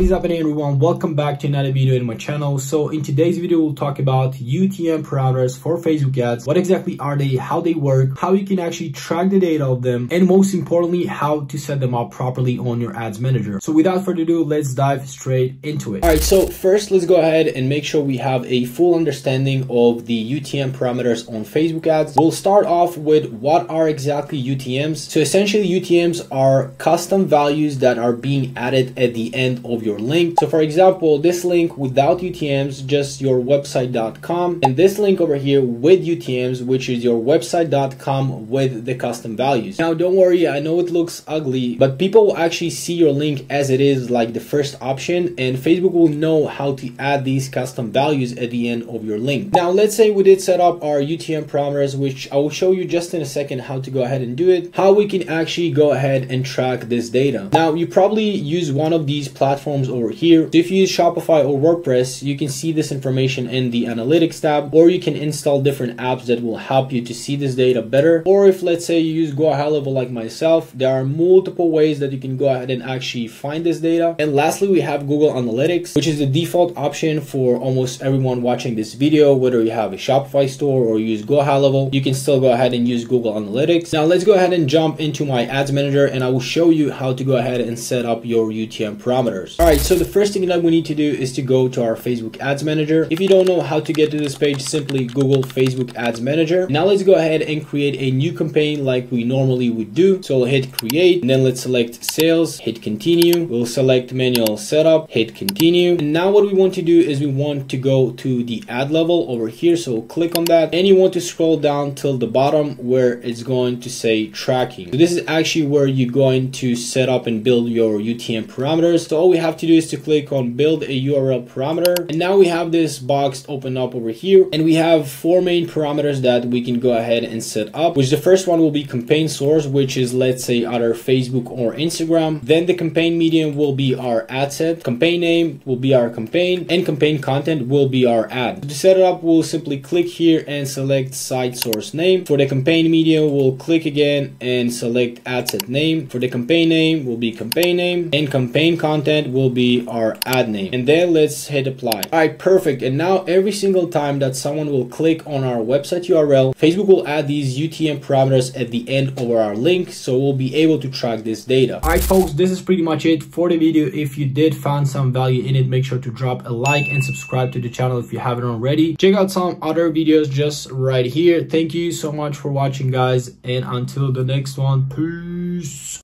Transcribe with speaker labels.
Speaker 1: What is happening everyone? Welcome back to another video in my channel. So in today's video, we'll talk about UTM parameters for Facebook ads. What exactly are they? How they work? How you can actually track the data of them? And most importantly, how to set them up properly on your ads manager. So without further ado, let's dive straight into it. All right, so first let's go ahead and make sure we have a full understanding of the UTM parameters on Facebook ads. We'll start off with what are exactly UTMs. So essentially UTMs are custom values that are being added at the end of your link. So for example, this link without UTMs, just your website.com, and this link over here with UTMs, which is your website.com with the custom values. Now, don't worry, I know it looks ugly, but people will actually see your link as it is like the first option, and Facebook will know how to add these custom values at the end of your link. Now, let's say we did set up our UTM parameters, which I will show you just in a second how to go ahead and do it, how we can actually go ahead and track this data. Now, you probably use one of these platforms over here. So if you use Shopify or WordPress, you can see this information in the analytics tab, or you can install different apps that will help you to see this data better. Or if let's say you use Go High Level like myself, there are multiple ways that you can go ahead and actually find this data. And lastly, we have Google Analytics, which is the default option for almost everyone watching this video, whether you have a Shopify store or use Go High Level, you can still go ahead and use Google Analytics. Now let's go ahead and jump into my ads manager and I will show you how to go ahead and set up your UTM parameters. All right, so the first thing that we need to do is to go to our Facebook Ads Manager. If you don't know how to get to this page, simply Google Facebook Ads Manager. Now let's go ahead and create a new campaign like we normally would do. So we'll hit create and then let's select sales, hit continue. We'll select manual setup, hit continue. And now what we want to do is we want to go to the ad level over here. So we'll click on that and you want to scroll down till the bottom where it's going to say tracking. So this is actually where you're going to set up and build your UTM parameters. So all we have to do is to click on build a URL parameter. And now we have this box open up over here and we have four main parameters that we can go ahead and set up, which the first one will be campaign source, which is let's say either Facebook or Instagram. Then the campaign medium will be our ad set. Campaign name will be our campaign and campaign content will be our ad. To set it up, we'll simply click here and select site source name. For the campaign medium, we'll click again and select ad set name. For the campaign name will be campaign name and campaign content will be our ad name. And then let's hit apply. All right, perfect. And now every single time that someone will click on our website URL, Facebook will add these UTM parameters at the end of our link. So we'll be able to track this data. All right, folks, this is pretty much it for the video. If you did find some value in it, make sure to drop a like and subscribe to the channel if you haven't already. Check out some other videos just right here. Thank you so much for watching, guys. And until the next one, peace.